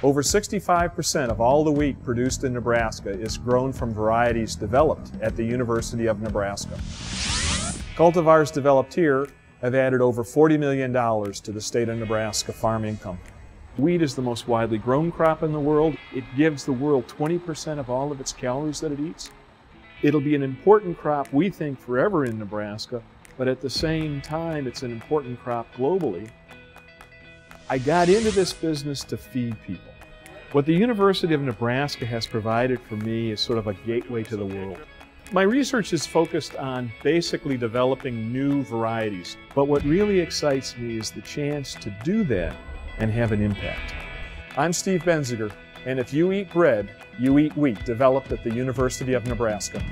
Over 65% of all the wheat produced in Nebraska is grown from varieties developed at the University of Nebraska. Cultivars developed here have added over $40 million to the state of Nebraska farm income. Wheat is the most widely grown crop in the world. It gives the world 20% of all of its calories that it eats. It'll be an important crop, we think, forever in Nebraska, but at the same time, it's an important crop globally. I got into this business to feed people. What the University of Nebraska has provided for me is sort of a gateway to the world. My research is focused on basically developing new varieties, but what really excites me is the chance to do that and have an impact. I'm Steve Baenziger, and if you eat bread, you eat wheat developed at the University of Nebraska.